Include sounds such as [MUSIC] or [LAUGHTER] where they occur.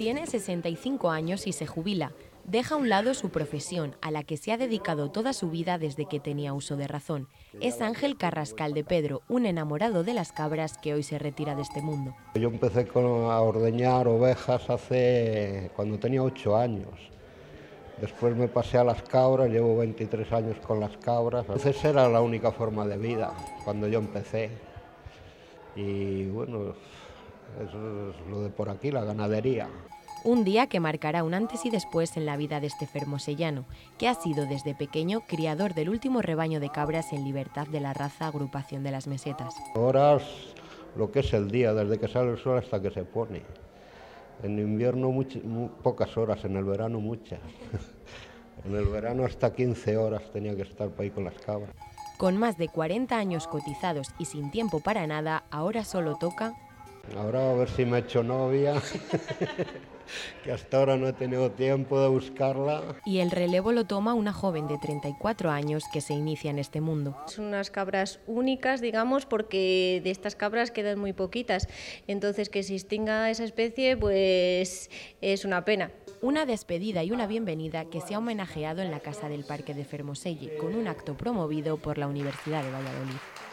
Tiene 65 años y se jubila. Deja a un lado su profesión, a la que se ha dedicado toda su vida desde que tenía uso de razón. Es Ángel Carrascal de Pedro, un enamorado de las cabras que hoy se retira de este mundo. Yo empecé a ordeñar ovejas hace cuando tenía 8 años. Después me pasé a las cabras, llevo 23 años con las cabras. Entonces era la única forma de vida cuando yo empecé. Y bueno, eso es lo de por aquí, la ganadería. Un día que marcará un antes y después en la vida de este fermosellano, que ha sido desde pequeño criador del último rebaño de cabras en libertad de la raza Agrupación de las Mesetas. Horas lo que es el día, desde que sale el sol hasta que se pone. En invierno pocas horas, en el verano muchas. [LAUGHS] en el verano hasta 15 horas tenía que estar para ahí con las cabras. Con más de 40 años cotizados y sin tiempo para nada, ahora solo toca Ahora a ver si me he hecho novia, [LAUGHS] que hasta ahora no he tenido tiempo de buscarla. Y el relevo lo toma una joven de 34 años que se inicia en este mundo. Son unas cabras únicas, digamos, porque de estas cabras quedan muy poquitas. Entonces que se extinga esa especie, pues es una pena. Una despedida y una bienvenida que se ha homenajeado en la Casa del Parque de Fermoselle con un acto promovido por la Universidad de Valladolid.